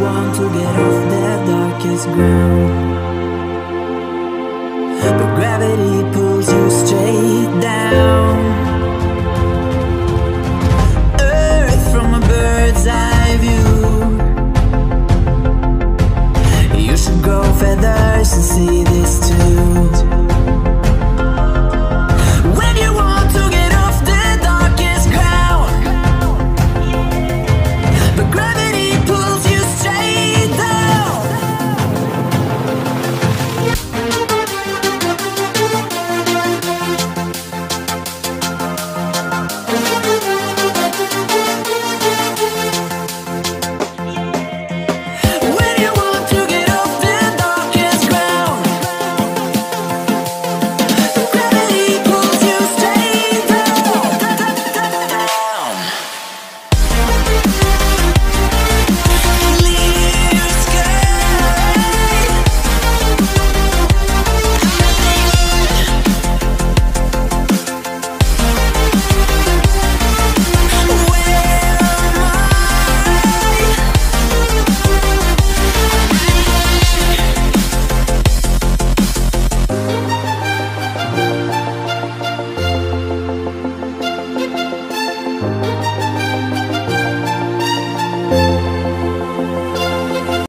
Want